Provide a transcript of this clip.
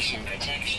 Station protection.